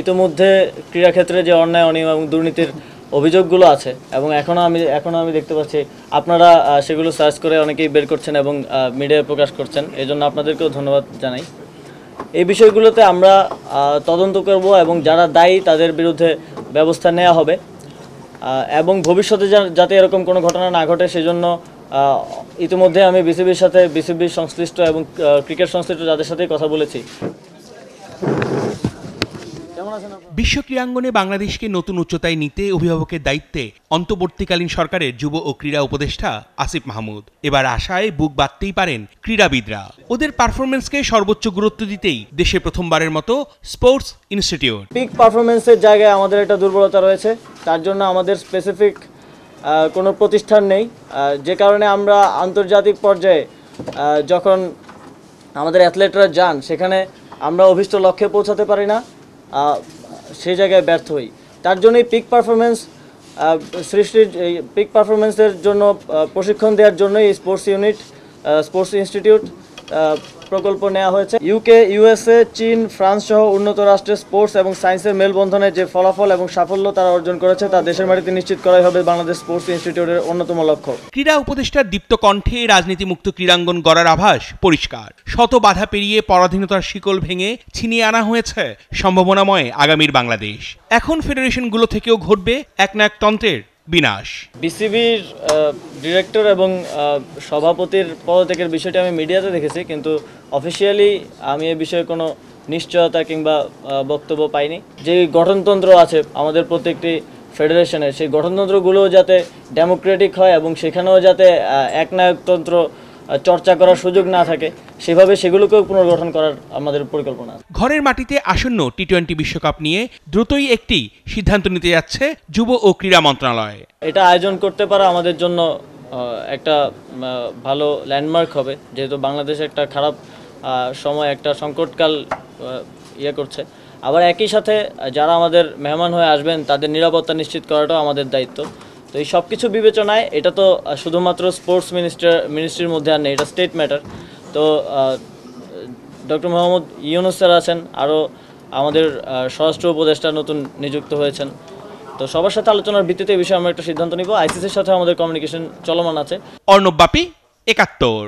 ইতোমধ্যে ক্রীড়াক্ষেত্রে যে অন্যায়, অনিয়ম এবং দুর্নীতির অভিযোগগুলো আছে এবং এখনও আমি এখনও আমি দেখতে পাচ্ছি, আপনারা সেগুলো সার্চ করে অনেকেই বের করছেন এবং মিডিয়ায় প্রকাশ করছেন। এই জন্য আপনাদেরকেও ধন্যবাদ জানাই। এই বিষয়গুলোতে আমরা তদন্ত করব এবং যারা দায়ী তাদের বিরুদ্ধে ব্যবস্থা নেওয়া হবে। এবং ভবিষ্যতে যাতে এরকম কোনো ঘটনা না ঘটে সেজন্য ইতিমধ্যে আমি বিসিবির সাথে, বিসিবির সংশ্লিষ্ট এবং ক্রিকেট সংশ্লিষ্ট যাদের সাথেই কথা বলেছি বিশ্ব ক্রীড়াঙ্গনে বাংলাদেশকে নতুন উচ্চতায় নিতে অভিভাবকের দায়িত্বে অন্তর্বর্তীকালীন সরকারের যুব ও ক্রীড়া উপদেষ্টা আসিফ মাহমুদ। এবার আশায় বুক বাঁধতেই পারেন ক্রীড়াবিদরা। ওদের পারফরমেন্সকে সর্বোচ্চ গুরুত্ব দিতেই দেশে প্রথমবারের মতো স্পোর্টস ইনস্টিটিউট। পিক পারফরমেন্সের জায়গায় আমাদের একটা দুর্বলতা রয়েছে তার জন্য আমাদের স্পেসিফিক কোনো প্রতিষ্ঠান নেই। যে কারণে আমরা আন্তর্জাতিক পর্যায়ে যখন আমাদের অ্যাথলেটরা যান সেখানে আমরা অভিষ্ট লক্ষ্যে পৌঁছাতে পারি না। সেই জায়গায় ব্যর্থ হই। তার জন্যই পিক পারফরমেন্স সৃষ্টির পিক পারফরমেন্সের জন্য প্রশিক্ষণ দেওয়ার জন্যই স্পোর্টস ইউনিট স্পোর্টস ইনস্টিটিউট প্রকল্প নেওয়া হয়েছে। ইউকে ইউএসএ চীন, ফ্রান্স সহ উন্নত রাষ্ট্রের স্পোর্টস এবং সায়েন্সের মেলবন্ধনে যে ফলাফল এবং সাফল্য তারা অর্জন করেছে, তা দেশের মাটিতে নিশ্চিত করাই হবে বাংলাদেশ স্পোর্টস ইনস্টিটিউটের অন্যতম লক্ষ্য। ক্রীড়া উপদেষ্টার দীপ্ত কণ্ঠে রাজনীতিমুক্ত ক্রীড়াঙ্গন গড়ার আভাস, পরিষ্কার। শত বাধা পেরিয়ে পরাধীনতার শিকল ভেঙে ছিনিয়ে আনা হয়েছে সম্ভাবনাময় আগামীর বাংলাদেশ। এখন ফেডারেশনগুলো থেকেও ঘটবে এক না এক তন্ত্রের বিনাশ। বিসিবির ডিরেক্টর এবং সভাপতির পদত্যাগের বিষয়টি আমি মিডিয়াতে দেখেছি, কিন্তু অফিসিয়ালি আমি এ বিষয়ে কোনো নিশ্চয়তা কিংবা বক্তব্য পাইনি। যে গঠনতন্ত্র আছে আমাদের প্রত্যেকটি ফেডারেশনের সেই গঠনতন্ত্রগুলোও যাতে ডেমোক্রেটিক হয় এবং সেখানেও যাতে একনায়কতন্ত্র চর্চা করার সুযোগ না থাকে সেভাবে সেগুলোকেও পুনর্গঠন করার আমাদের পরিকল্পনা ঘরের মাটিতে আসন্ন টি টোয়েন্টি বিশ্বকাপ নিয়ে দ্রুতই একটি সিদ্ধান্ত নিতে যাচ্ছে যুব ও ক্রীড়া মন্ত্রণালয়। এটা আয়োজন করতে পারা আমাদের জন্য একটা ভালো ল্যান্ডমার্ক হবে যেহেতু বাংলাদেশ একটা খারাপ সময় একটা সংকটকাল ইয়ে করছে। আবার একই সাথে যারা আমাদের মেহমান হয়ে আসবেন তাদের নিরাপত্তা নিশ্চিত করাটাও আমাদের দায়িত্ব। তো এই সব কিছু বিবেচনায় এটা তো শুধুমাত্র স্পোর্টস মিনিস্টার মিনিস্ট্রির মধ্যে আর নেই, এটা স্টেট ম্যাটার তো ডক্টর মোহাম্মদ ইউনুস স্যার আছেন আরও আমাদের স্বরাষ্ট্র উপদেষ্টা নতুন নিযুক্ত হয়েছেন। তো সবার সাথে আলোচনার ভিত্তিতে এই বিষয়ে আমরা একটা সিদ্ধান্ত নিব। আইসিসির সাথে আমাদের কমিউনিকেশন চলমান আছে। অর্ণব বাপি, একাত্তর।